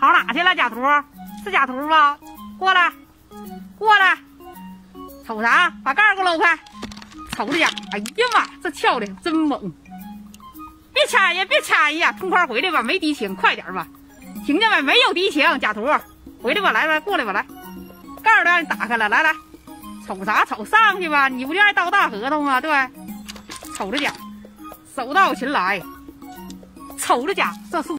跑哪去了？假图是假图吧？过来，过来，瞅啥？把盖给我搂开！瞅着点，哎呀妈，这跳的真猛！别掺呀，别掺呀，痛快回来吧，没敌情，快点吧，听见没？没有敌情，假图，回来吧，来吧，过来吧，来，盖儿都让你打开了，来来，瞅啥瞅？上去吧，你不就爱倒大核桃吗？对，瞅着点，手到擒来，瞅着点，这速。